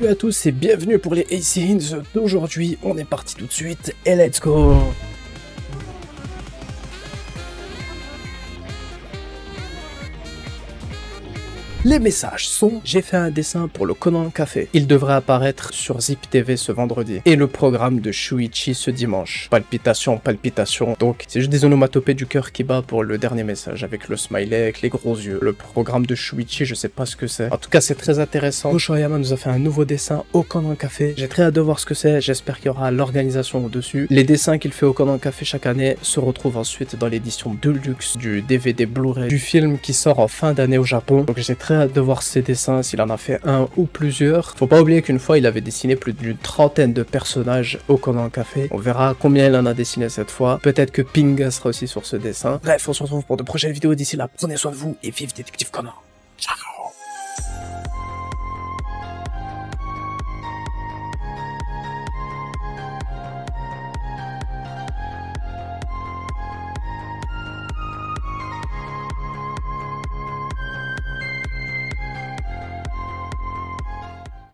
Salut à tous et bienvenue pour les AC d'aujourd'hui. On est parti tout de suite et let's go Les messages sont J'ai fait un dessin pour le Conan Café. Il devrait apparaître sur Zip TV ce vendredi. Et le programme de Shuichi ce dimanche. Palpitation, palpitation. Donc, c'est juste des onomatopées du cœur qui bat pour le dernier message avec le smiley, avec les gros yeux. Le programme de Shuichi, je sais pas ce que c'est. En tout cas, c'est très intéressant. Oshoyama nous a fait un nouveau dessin au Conan Café. J'ai très hâte de voir ce que c'est. J'espère qu'il y aura l'organisation au-dessus. Les dessins qu'il fait au Conan Café chaque année se retrouvent ensuite dans l'édition Deluxe du DVD Blu-ray du film qui sort en fin d'année au Japon. De voir ses dessins, s'il en a fait un ou plusieurs. Faut pas oublier qu'une fois, il avait dessiné plus d'une trentaine de personnages au Conan Café. On verra combien il en a dessiné cette fois. Peut-être que Pinga sera aussi sur ce dessin. Bref, on se retrouve pour de prochaines vidéos. D'ici là, prenez soin de vous et vive Détective Conan.